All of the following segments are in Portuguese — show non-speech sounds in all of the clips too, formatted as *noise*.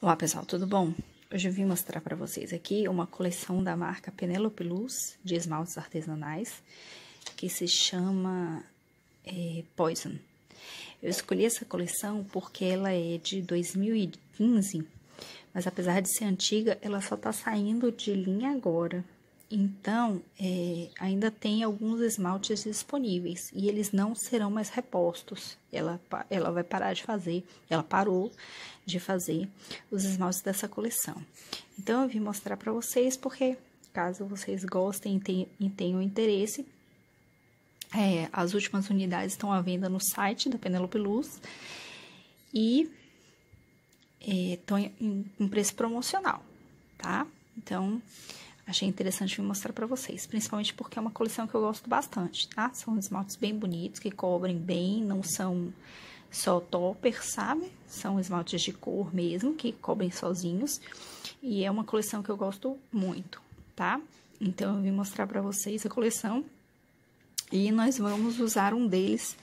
Olá pessoal, tudo bom? Hoje eu vim mostrar para vocês aqui uma coleção da marca Penelope Luz de esmaltes artesanais que se chama é, Poison. Eu escolhi essa coleção porque ela é de 2015, mas apesar de ser antiga, ela só tá saindo de linha agora. Então, é, ainda tem alguns esmaltes disponíveis e eles não serão mais repostos. Ela, ela vai parar de fazer, ela parou de fazer os esmaltes dessa coleção. Então, eu vim mostrar para vocês porque, caso vocês gostem e tenham interesse, é, as últimas unidades estão à venda no site da Penelope Luz e estão é, em um preço promocional, tá? Então, achei interessante vir mostrar para vocês, principalmente porque é uma coleção que eu gosto bastante, tá? São esmaltes bem bonitos, que cobrem bem, não são só topper, sabe? São esmaltes de cor mesmo, que cobrem sozinhos, e é uma coleção que eu gosto muito, tá? Então, eu vim mostrar para vocês a coleção e nós vamos usar um deles,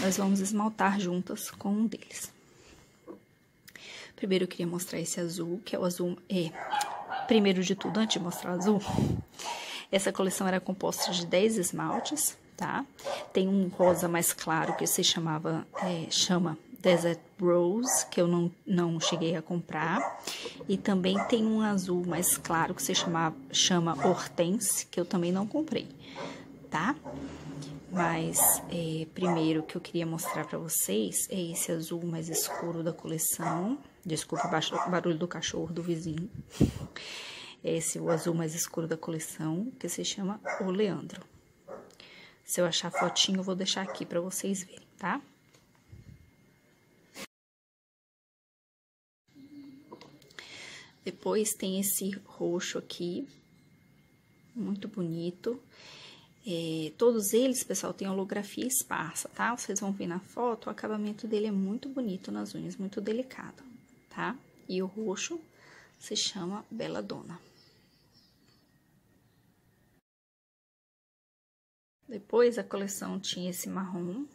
nós vamos esmaltar juntas com um deles. Primeiro eu queria mostrar esse azul, que é o azul, é, Primeiro de tudo, antes de mostrar azul, essa coleção era composta de 10 esmaltes, tá? Tem um rosa mais claro que se chamava, é, chama Desert Rose, que eu não, não cheguei a comprar. E também tem um azul mais claro que se chama, chama Hortense, que eu também não comprei, tá? Mas, é, primeiro que eu queria mostrar para vocês é esse azul mais escuro da coleção. Desculpa o barulho do cachorro do vizinho. Esse o azul mais escuro da coleção, que se chama O Leandro. Se eu achar fotinho, eu vou deixar aqui para vocês verem, tá? Depois tem esse roxo aqui, muito bonito. É, todos eles, pessoal, têm holografia esparsa, tá? Vocês vão ver na foto, o acabamento dele é muito bonito nas unhas, muito delicado, tá? E o roxo se chama Bela Dona. Depois a coleção tinha esse marrom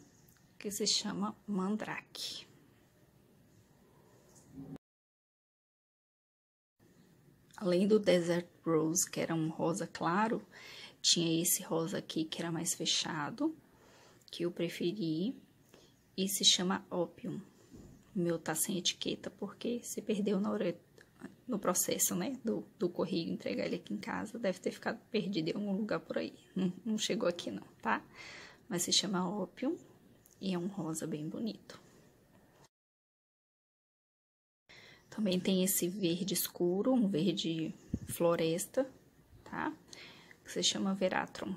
que se chama Mandrake. Além do Desert Rose, que era um rosa claro, tinha esse rosa aqui que era mais fechado, que eu preferi, e se chama Opium. O meu tá sem etiqueta porque se perdeu na hora, no processo, né, do, do correio entregar ele aqui em casa, deve ter ficado perdido em algum lugar por aí. Não, não chegou aqui não, tá? Mas se chama Opium e é um rosa bem bonito. Também tem esse verde escuro, um verde floresta, tá? Que se chama Veratron.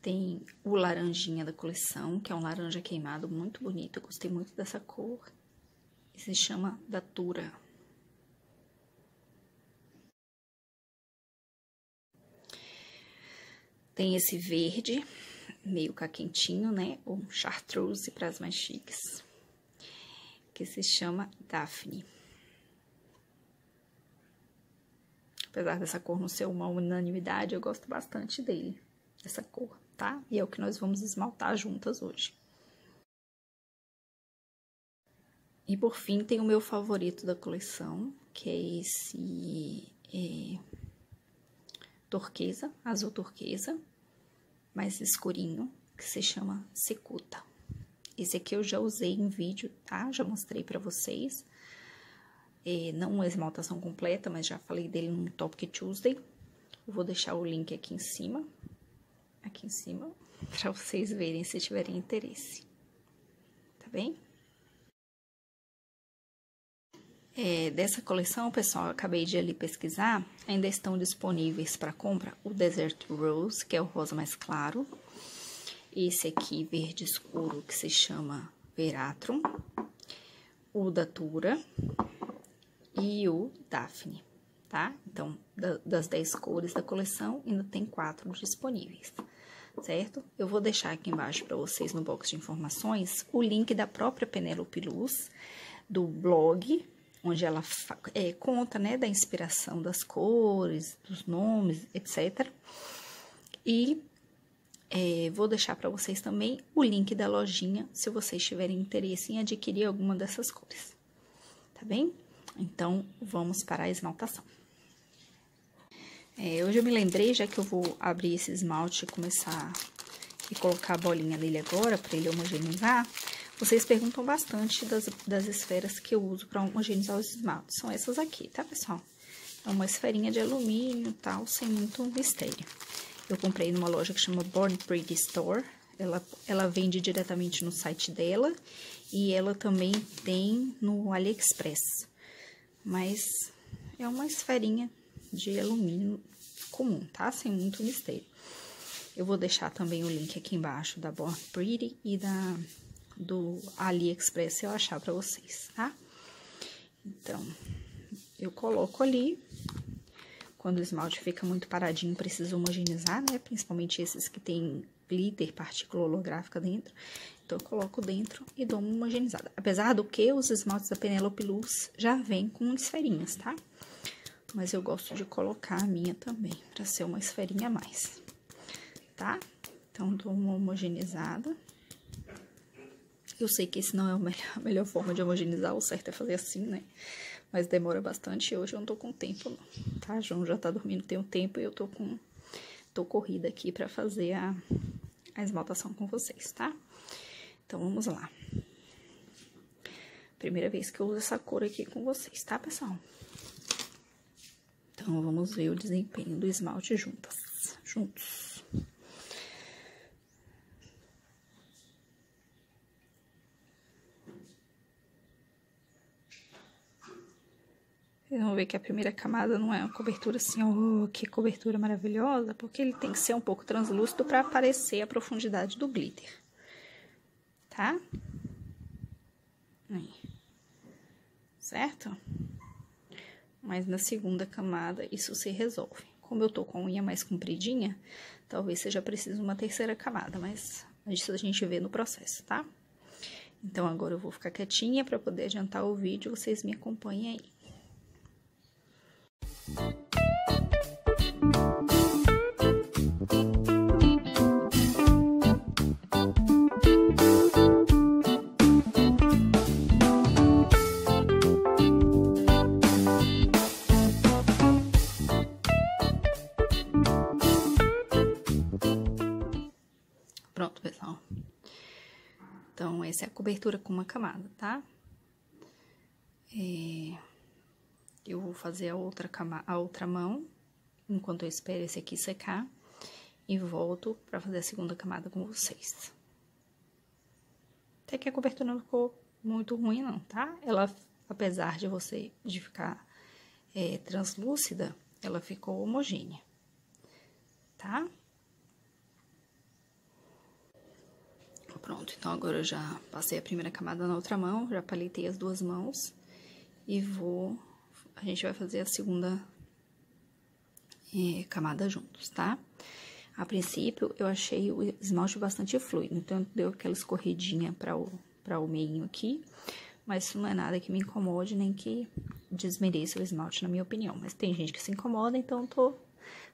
Tem o laranjinha da coleção, que é um laranja queimado muito bonito. Eu gostei muito dessa cor. E se chama Datura. Tem esse verde, meio caquentinho, né? Ou chartreuse para as mais chiques. Que se chama Daphne. Apesar dessa cor não ser uma unanimidade, eu gosto bastante dele, dessa cor tá? E é o que nós vamos esmaltar juntas hoje. E por fim, tem o meu favorito da coleção, que é esse é, turquesa, azul turquesa, mais escurinho, que se chama Secuta. Esse aqui eu já usei em vídeo, tá? Já mostrei pra vocês. É, não uma esmaltação completa, mas já falei dele no Topic Tuesday. Vou deixar o link aqui em cima, aqui em cima, *laughs* para vocês verem se tiverem interesse. Tá bem? É, dessa coleção, pessoal, eu acabei de ali pesquisar, ainda estão disponíveis para compra o Desert Rose, que é o rosa mais claro, esse aqui verde escuro, que se chama Veratrum, o Datura e o Daphne, tá? Então, da, das 10 cores da coleção, ainda tem quatro disponíveis certo? Eu vou deixar aqui embaixo para vocês no box de informações o link da própria Penélope Luz, do blog, onde ela é, conta, né, da inspiração das cores, dos nomes, etc. E É, vou deixar para vocês também o link da lojinha, se vocês tiverem interesse em adquirir alguma dessas cores. Tá bem? Então, vamos para a esmaltação. É, hoje eu me lembrei, já que eu vou abrir esse esmalte e começar e colocar a bolinha dele agora, para ele homogeneizar, vocês perguntam bastante das, das esferas que eu uso para homogeneizar os esmaltes. São essas aqui, tá, pessoal? É uma esferinha de alumínio tal, sem muito mistério. Eu comprei numa loja que chama Born Pretty Store. Ela, ela vende diretamente no site dela e ela também tem no AliExpress. Mas é uma esferinha de alumínio comum, tá? Sem muito mistério. Eu vou deixar também o link aqui embaixo da Born Pretty e da do AliExpress se eu achar para vocês, tá? Então, eu coloco ali. Quando o esmalte fica muito paradinho, precisa homogeneizar, né? Principalmente esses que tem glitter, partícula holográfica dentro. Então, eu coloco dentro e dou uma homogeneizada. Apesar do que os esmaltes da Penelope Luz já vêm com esferinhas, tá? Mas eu gosto de colocar a minha também, pra ser uma esferinha a mais, tá? Então, dou uma homogeneizada. Eu sei que esse não é a melhor, a melhor forma de homogeneizar, o certo é fazer assim, né? Mas demora bastante hoje eu não tô com tempo, não, tá? João já tá dormindo tem um tempo e eu tô com... Tô corrida aqui pra fazer a, a esmaltação com vocês, tá? Então, vamos lá. Primeira vez que eu uso essa cor aqui com vocês, tá, pessoal? Então, vamos ver o desempenho do esmalte juntas, juntos. Vocês vão ver que a primeira camada não é uma cobertura assim, oh, que cobertura maravilhosa, porque ele tem que ser um pouco translúcido para aparecer a profundidade do glitter. Tá? Aí. Certo? Mas na segunda camada isso se resolve. Como eu tô com a unha mais compridinha, talvez seja preciso uma terceira camada, mas isso a gente vê no processo, tá? Então agora eu vou ficar quietinha para poder adiantar o vídeo, vocês me acompanhem aí. Pronto, pessoal. Então, essa é a cobertura com uma camada, tá? É... Eu vou fazer a outra, cama, a outra mão, enquanto eu espero esse aqui secar, e volto pra fazer a segunda camada com vocês. Até que a cobertura não ficou muito ruim, não, tá? Ela, apesar de você, de ficar é, translúcida, ela ficou homogênea, tá? Pronto, então agora eu já passei a primeira camada na outra mão, já palitei as duas mãos e vou a gente vai fazer a segunda é, camada juntos, tá? A princípio, eu achei o esmalte bastante fluido, então deu aquela escorridinha para o, pra o meio aqui, mas isso não é nada que me incomode, nem que desmereça o esmalte, na minha opinião. Mas tem gente que se incomoda, então tô,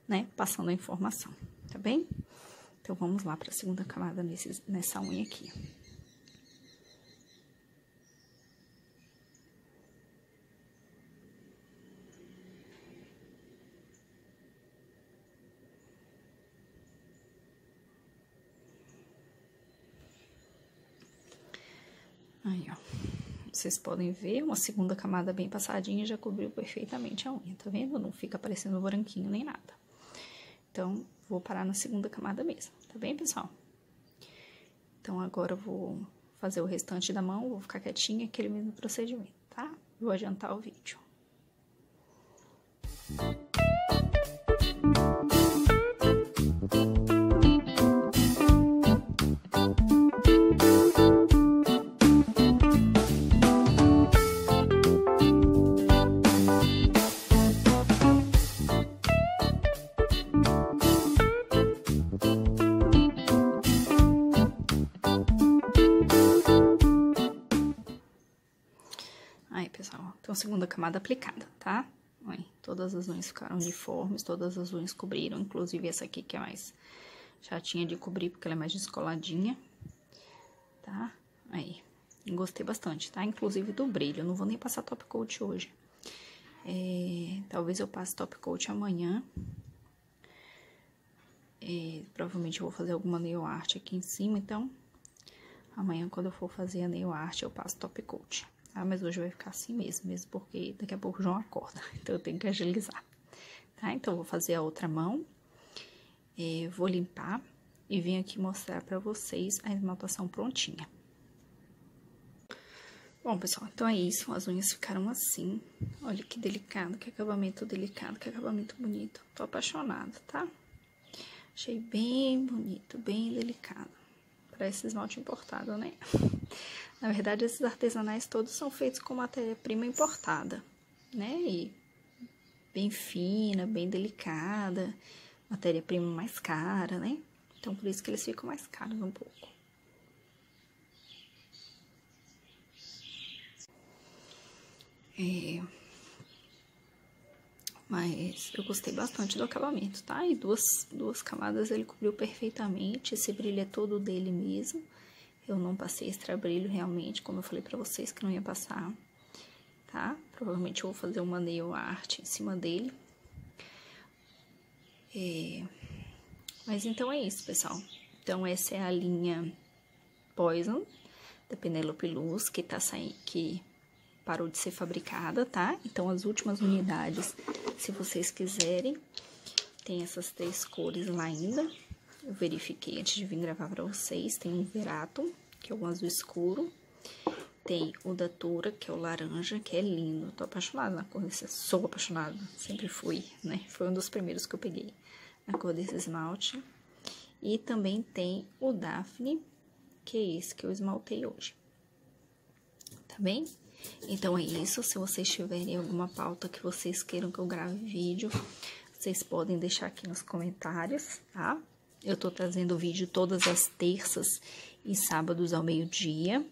né, passando a informação, tá bem? Então, vamos lá para a segunda camada nesse, nessa unha aqui. Aí, ó. Vocês podem ver, uma segunda camada bem passadinha já cobriu perfeitamente a unha, tá vendo? Não fica parecendo branquinho nem nada. Então, vou parar na segunda camada mesmo, tá bem, pessoal? Então, agora eu vou fazer o restante da mão, vou ficar quietinha, aquele mesmo procedimento, tá? Vou adiantar o vídeo. Segunda camada aplicada, tá? Olha, todas as unhas ficaram uniformes, todas as unhas cobriram, inclusive essa aqui que é mais chatinha de cobrir porque ela é mais descoladinha, tá? Aí, gostei bastante, tá? Inclusive do brilho, eu não vou nem passar top coat hoje. É, talvez eu passe top coat amanhã. É, provavelmente eu vou fazer alguma nail art aqui em cima, então amanhã quando eu for fazer a nail art eu passo top coat. Tá? Mas hoje vai ficar assim mesmo, mesmo porque daqui a pouco o João acorda, *laughs* então eu tenho que agilizar. Tá? Então, eu vou fazer a outra mão, é, vou limpar e vim aqui mostrar pra vocês a esmaltação prontinha. Bom, pessoal, então é isso. As unhas ficaram assim. Olha que delicado, que acabamento delicado, que acabamento bonito. Tô apaixonada, tá? Achei bem bonito, bem delicado. Parece esmalte importado, né? *laughs* Na verdade, esses artesanais todos são feitos com matéria-prima importada, né? E bem fina, bem delicada, matéria-prima mais cara, né? Então, por isso que eles ficam mais caros um pouco. É... Mas eu gostei bastante do acabamento, tá? E duas, duas camadas ele cobriu perfeitamente, esse brilho é todo dele mesmo. Eu não passei extra brilho realmente, como eu falei pra vocês que não ia passar, tá? Provavelmente eu vou fazer uma nail art em cima dele. É... Mas então é isso, pessoal. Então essa é a linha Poison da Penelope Luz, que tá saindo, que parou de ser fabricada, tá? Então, as últimas unidades, se vocês quiserem, tem essas três cores lá ainda. Eu verifiquei antes de vir gravar pra vocês. Tem o Verato, que é o azul escuro. Tem o Datura, que é o laranja, que é lindo. Tô apaixonada na cor desse... Sou apaixonada, sempre fui, né? Foi um dos primeiros que eu peguei na cor desse esmalte. E também tem o Daphne, que é esse que eu esmaltei hoje. Tá bem? Então é isso. Se vocês tiverem alguma pauta que vocês queiram que eu grave vídeo, vocês podem deixar aqui nos comentários, tá? Eu tô trazendo vídeo todas as terças e sábados ao meio-dia.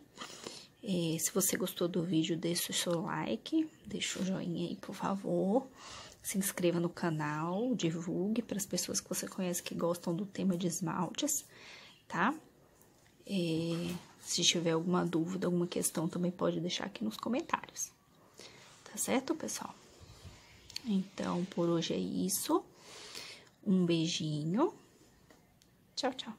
É, se você gostou do vídeo, deixa o seu like, deixa o joinha aí, por favor. Se inscreva no canal, divulgue para as pessoas que você conhece que gostam do tema de esmaltes, tá? É, se tiver alguma dúvida, alguma questão, também pode deixar aqui nos comentários. Tá certo, pessoal? Então, por hoje é isso. Um beijinho. 悄悄。